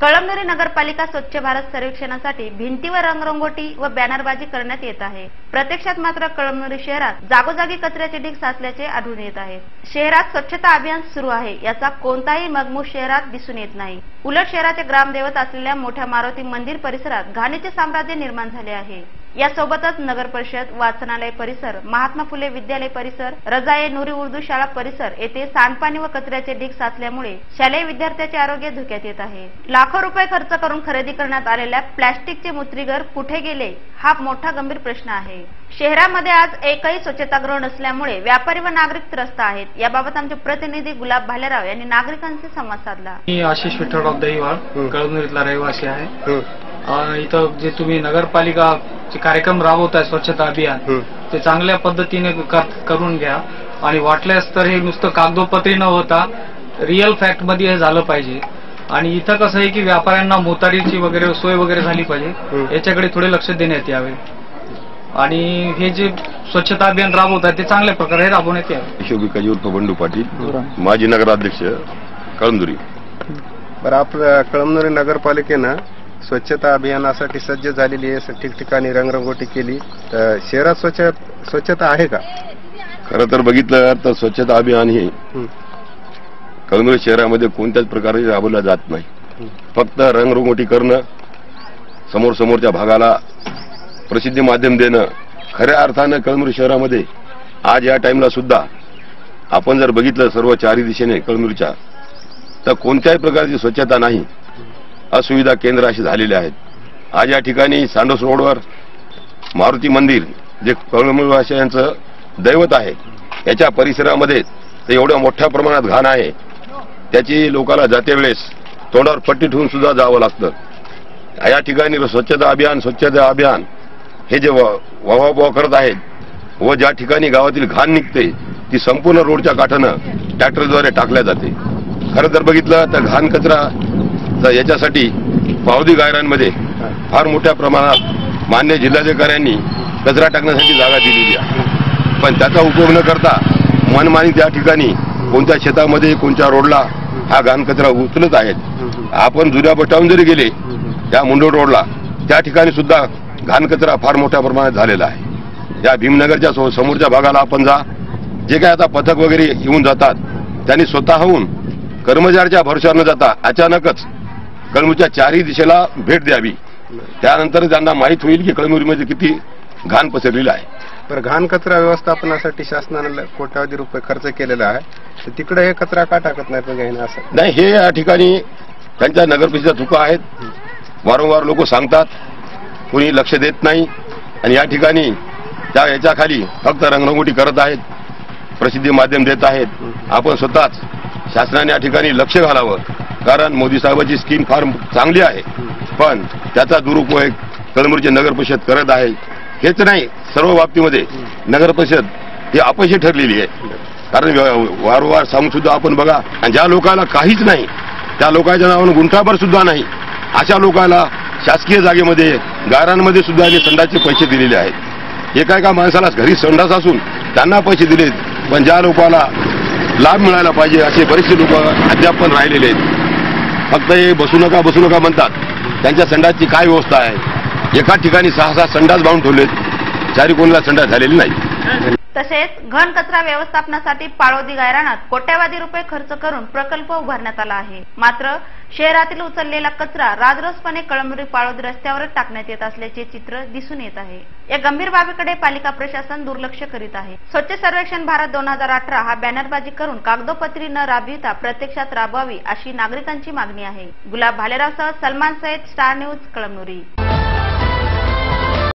कळमनुरी नगरपालिका स्वच्छ भारत सर्वेक्षणासाठी भिंतीवर रंगरंगोटी व बॅनरबाजी करण्यात येत आहे. प्रत्यक्षात मात्र कळमनुरी शहरात जागोजागी कचऱ्याचे ढीग साचल्याचे आढळून येत आहे. शहरात स्वच्छता अभियान सुरू आहे याचा कोणताही मगमूज शहरात दिसून येत नाही. उलट शहराचे ग्रामदैवत असलेल्या मोठ्या मारुती मंदिर परिसरात घाणीचे साम्राज्य निर्माण झाले आहे. यासोबतच नगर परिषद वाचनालय परिसर महात्मा फुले विद्यालय परिसर रजाये नुरी उर्दू शाळा परिसर येथे सांडपाणी व कचऱ्याचे ढीग साचल्यामुळे शालेय विद्यार्थ्याचे आरोग्य धोक्यात येत आहे. लाखो रुपये खर्च करून खरेदी करण्यात आलेल्या प्लॅस्टिकचे मुत्रीगर कुठे गेले हा मोठा गंभीर प्रश्न आहे. शहरामध्ये आज एकही स्वच्छतागृह नसल्यामुळे व्यापारी व नागरिक त्रस्त आहेत. याबाबत आमचे प्रतिनिधी गुलाब भालेराव यांनी नागरिकांशी संवाद साधला. मी आशिष विठ्ठलराव दहिवाळ हं. कळमनुरीतला रहिवासी आहे. हं, इथं जे तुम्ही नगरपालिका जे कार्यक्रम राबवताय स्वच्छता अभियान. ते चांगल्या पद्धतीने कर- करून घ्या. आणि वाटल्यास तर हे नुसतं कागदोपत्री न होता रिअल फॅक्टमध्ये हे झालं पाहिजे. आणि इथं कसं आहे की व्यापाऱ्यांना मोतारीची वगैरे सोय वगैरे झाली पाहिजे. याच्याकडे थोडे लक्ष देण्यात यावे. आणि हे जे स्वच्छता अभियान राबवत आहे ते चांगल्या प्रकारे राबवण्यात यावे. शोभिकाजी उर्फ बंडू पाटील माजी नगराध्यक्ष कळमदुरी बरं आपलं कळमनुरी नगरपालिकेनं स्वच्छता अभियानासाठी सज्ज झालेली आहे ठिकठिकाणी रंगरंगोटी केली. तर शहरात स्वच्छ स्वच्छता आहे का? खरं तर बघितलं तर स्वच्छता अभियान हे कळमनुरी शहरामध्ये कोणत्याच प्रकारे राबवलं जात नाही. फक्त रंगरंगोटी करणं समोर समोरच्या भागाला प्रसिद्धी माध्यम देणं खऱ्या अर्थानं कळमनुरी शहरामध्ये आज या टाइमला सुद्धा आपण जर बघितलं सर्व चारी दिशेने कळमनुरीच्या तर कोणत्याही प्रकारची स्वच्छता नाही. असुविधा केंद्र असे झालेले आहेत. आज या ठिकाणी सांडोस रोडवर मारुती मंदिर जे कळमनुरीवासियांचं दैवत आहे याच्या परिसरामध्ये ते एवढ्या मोठ्या प्रमाणात घाण आहे. त्याची लोकाला जाते वेळेस तोंडावर पट्टी ठेवून सुद्धा जावं लागतं. या ठिकाणी स्वच्छता अभियान स्वच्छता अभियान हे जे वावा करत आहेत व ज्या ठिकाणी गावातील घाण निघते ती संपूर्ण रोडच्या काठानं ट्रॅक्टरद्वारे टाकल्या जाते. खरं तर बघितलं तर घाण कचरा तर याच्यासाठी पावदी गायरांमध्ये फार मोठ्या प्रमाणात मान्य जिल्हाधिकाऱ्यांनी कचरा टाकण्यासाठी जागा दिलेली आहे. पण त्याचा उपयोग न करता मनमानी त्या ठिकाणी कोणत्या शेतामध्ये कोणत्या रोडला हा घाण कचरा उचलत आहेत. आपण जुन्या बटावून जरी गेले या मुंडोड रोडला त्या ठिकाणी सुद्धा घाण कचरा फार मोठ्या प्रमाणात झालेला आहे. या भीमनगरच्या समोरच्या भागाला आपण जा जे काय आता पथक वगैरे येऊन जातात त्यांनी स्वतःहून कर्मचाऱ्याच्या भरोशावर न जाता अचानकच कळमुरीच्या चारही दिशेला भेट द्यावी. त्यानंतर त्यांना माहीत होईल की कळमुरीमध्ये किती घाण पसरलेलं आहे. बरं घाण कचरा व्यवस्थापनासाठी शासनानं कोट्यावधी रुपये खर्च केलेला आहे. तर तिकडे हे कचरा का टाकत नाही असं? नाही हे या ठिकाणी त्यांच्या नगरपरिषदेच्या चुका आहेत. वारंवार लोक सांगतात कोणी लक्ष देत नाही. आणि या ठिकाणी त्या याच्याखाली फक्त रंगरंगोटी करत आहेत प्रसिद्धी माध्यम देत आहेत. आपण स्वतःच शासनाने या ठिकाणी लक्ष घालावं. कारण मोदी साहेबांची स्कीम फार चांगली आहे. पण त्याचा दुरुपयोग कळमूरची नगर परिषद करत आहे. हेच नाही सर्व बाबतीमध्ये नगर परिषद ही अपयशी ठरलेली आहे. कारण वारंवार सांगून सुद्धा आपण बघा आणि ज्या लोकांना काहीच नाही त्या लोकांच्या नावानं गुंठाभर सुद्धा नाही अशा लोकांना शासकीय जागेमध्ये गारांमध्ये सुद्धा हे संडासचे पैसे दिलेले आहेत. एका एका माणसाला घरी संडास असून त्यांना पैसे दिलेत पण ज्या लोकांना लाभ मिळायला पाहिजे असे बरेचसे लोक अद्याप पण राहिलेले आहेत. फक्त हे बसू नका बसू नका म्हणतात. त्यांच्या संडासची काय व्यवस्था आहे? एका ठिकाणी सहा सहा संडास बांधून ठेवलेत. चारी कोणला संडास झालेली नाही. तसेच घन कचरा व्यवस्थापनासाठी पाळोदी गायरानात कोट्यावधी रुपये खर्च करून प्रकल्प उभारण्यात आला आहे. मात्र शहरातील उचललेला कचरा राजरोसपणे कळमनुरी पाळोदी रस्त्यावरच टाकण्यात येत असल्याचे चित्र दिसून येत आहे. या गंभीर बाबीकडे पालिका प्रशासन दुर्लक्ष करीत आहे. स्वच्छ सर्वेक्षण भारत दोन हजार अठरा हा बॅनरबाजी करून कागदोपत्री न राबविता प्रत्यक्षात राबवावी अशी नागरिकांची मागणी आहे. गुलाब भालेरावसह सलमान सैद स्टार न्यूज कळमनुरी.